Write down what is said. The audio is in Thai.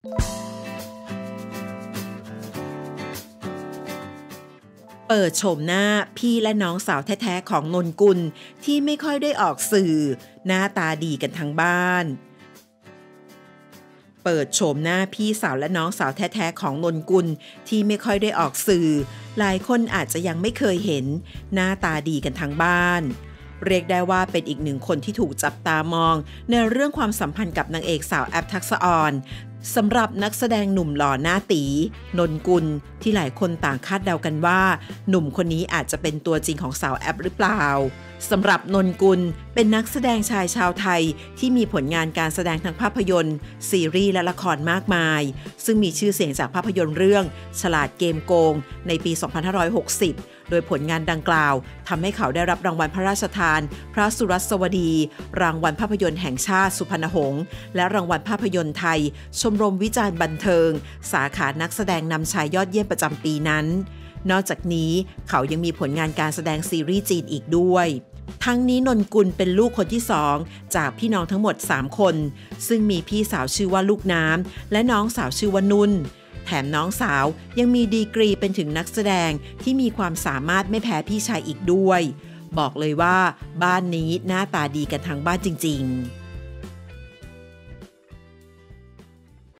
เปิดโฉมหน้าพี่และน้องสาวแท้ๆของนนกุลที่ไม่ค่อยได้ออกสื่อ หน้าตาดีกันทั้งบ้าน เปิดโฉมหน้าพี่สาวและน้องสาวแท้ๆของนนกุลที่ไม่ค่อยได้ออกสื่อ หลายคนอาจจะยังไม่เคยเห็น หน้าตาดีกันทั้งบ้าน เรียกได้ว่าเป็นอีกหนึ่งคนที่ถูกจับตามอง ในเรื่องความสัมพันธ์กับนางเอกสาวแอปทักษออน สำหรับนักแสดงหนุ่มหล่อหน้าตี นนกุล ที่หลายคนต่างคาดเดากันว่า หนุ่มคนนี้อาจจะเป็นตัวจริงของสาวแอปหรือเปล่าสำหรับนนกุลเป็นนักแสดงชายชาวไทยที่มีผลงานการแสดงทางภาพยนตร์ ซีรีส์และละครมากมาย ซึ่งมีชื่อเสียงจากภาพยนตร์เรื่อง ฉลาดเกมโกง ในปี 2560 โดยผลงานดังกล่าวทำให้เขาได้รับรางวัลพระราชทาน พระสุรสวดี รางวัลภาพยนตร์แห่งชาติสุพรรณหงษ์และรางวัลภาพยนตร์ไทยชมรมวิจารณ์บันเทิง สาขานักแสดงนำชายยอดเยี่ยมประจำปีนั้น นอกจากนี้เขายังมีผลงานการแสดงซีรีส์จีนอีกด้วย ทั้งนี้นนกุลเป็นลูกคนที่สองจากพี่น้องทั้งหมด 3 คน ซึ่งมีพี่สาวชื่อว่าลูกน้ำและน้องสาวชื่อว่านุ่นแถมน้องสาวยังมีดีกรีเป็นถึงนักแสดงที่มีความสามารถไม่แพ้พี่ชายอีกด้วย บอกเลยว่า บ้านนี้หน้าตาดีกันทั้งบ้านจริง ๆ